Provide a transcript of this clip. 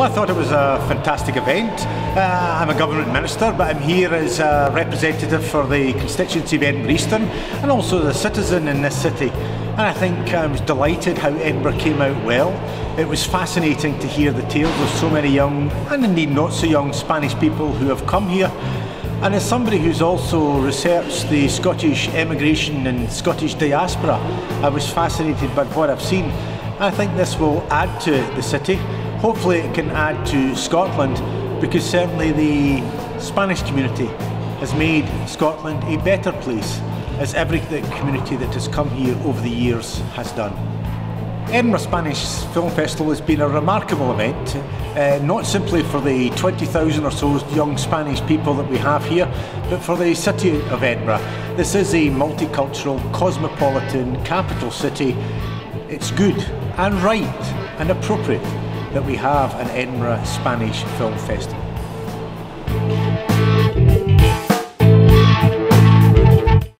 I thought it was a fantastic event. Uh, I'm a government minister, but I'm here as a representative for the constituency of Edinburgh Eastern and also as a citizen in this city. And I think I was delighted how Edinburgh came out well. It was fascinating to hear the tales of so many young, and indeed not so young, Spanish people who have come here. And as somebody who's also researched the Scottish emigration and Scottish diaspora, I was fascinated by what I've seen. I think this will add to the city hopefully it can add to Scotland because certainly the Spanish community has made Scotland a better place as every community that has come here over the years has done. Edinburgh Spanish Film Festival has been a remarkable event, uh, not simply for the 20,000 or so young Spanish people that we have here, but for the city of Edinburgh. This is a multicultural, cosmopolitan capital city. It's good and right and appropriate that we have an Edinburgh Spanish Film Festival.